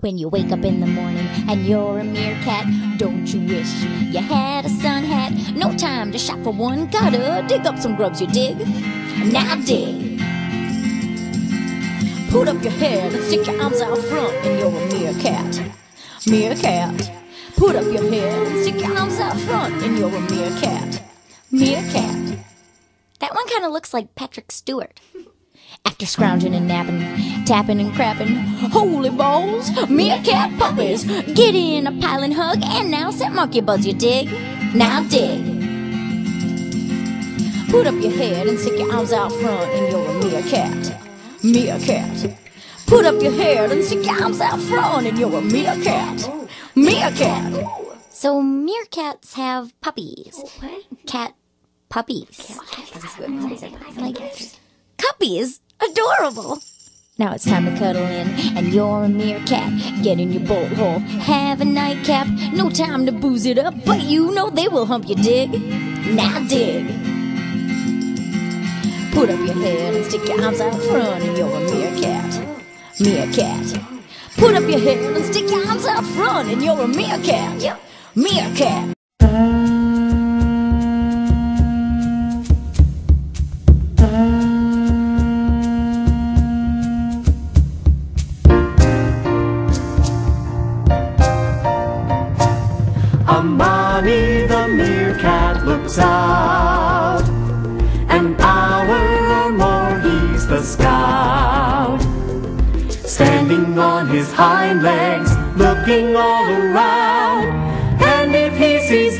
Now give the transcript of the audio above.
When you wake up in the morning and you're a meerkat, don't you wish you had a sun hat? No time to shop for one, gotta dig up some grubs, you dig? Now dig. Put up your head and stick your arms out front, and you're a meerkat. Meerkat. Put up your head and stick your arms out front, and you're a meerkat. Meerkat. That one kind of looks like Patrick Stewart. After scrounging and napping, tapping and crapping, holy balls, meerkat puppies, get in a pile and hug, and now set monkey buzz, you dig? Now dig. Put up your head and stick your arms out front, and you're a meerkat. Meerkat. Put up your head and stick your arms out front, and you're a meerkat. Meerkat. So meerkats have puppies. Cat puppies. Like cuppies. Adorable. Now it's time to cuddle in, and you're a meerkat. Get in your bolt hole, have a nightcap. No time to booze it up, but you know they will hump you, dig? Now dig. Put up your head and stick your arms out front, and you're a meerkat. Meerkat. Put up your head and stick your arms out front, and you're a meerkat. Meerkat. Amani the meerkat looks out. An hour or more he's the scout. Standing on his hind legs, looking all around. And if he sees